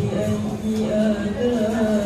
فبأي آلاء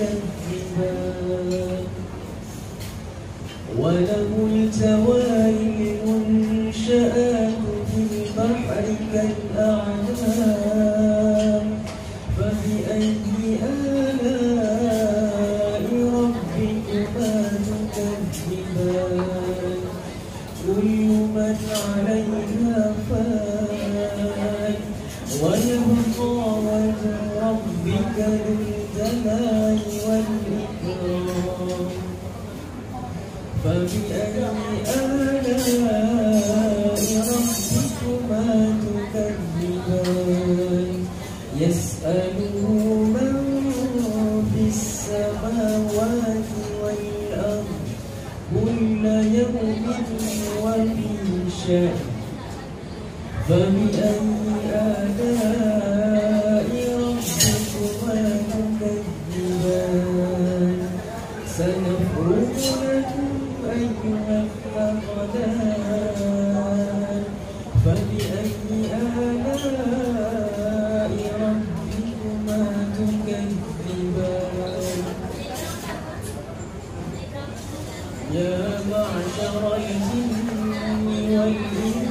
تكذبان وله الجوار وجه ربك ذو الجلال والإكرام فبأي آلاء ربكما تكذبان؟ يسأله من في السماوات والأرض كل يوم وفي شأن فبأي آلاء ربكما تكذبان سنفرغ لكم أيها فبأي آلاء ربكما تكذبان يا معشر الجن والإنس إن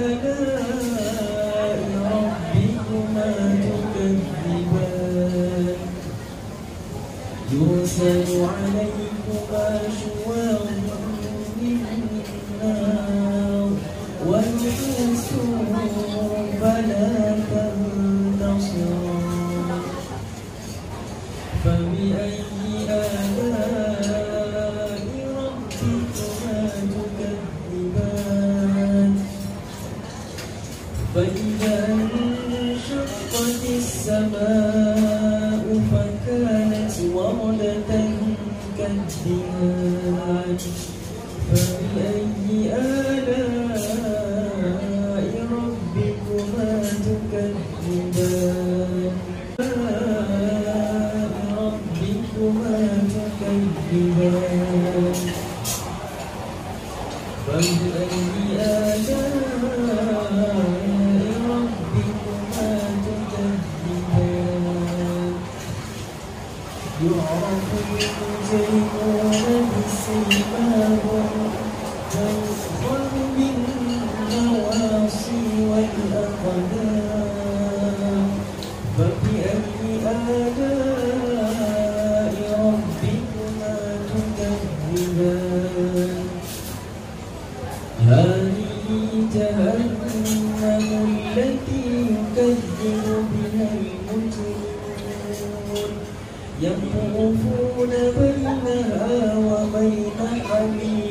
يرسل عليكما شواظ من نار والحس فلا تنتصر فبأي آلاء فبأي آلاء ربكما تكذبان؟ ربكما تكذبان؟ فبأي آلاء ربكما تكذبان؟ هذه جهنم التي يكذب بها المجرمون. يطوفون بينها وبين حبيبها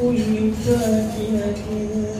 不语这一辈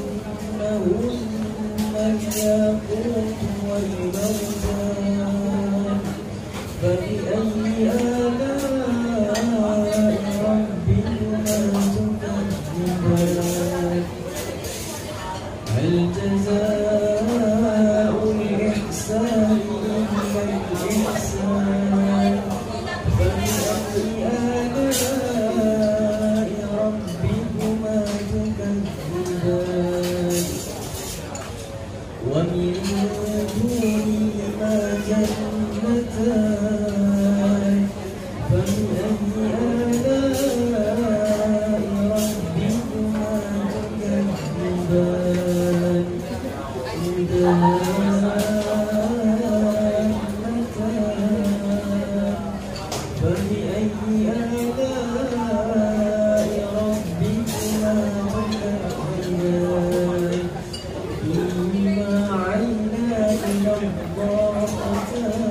すいません。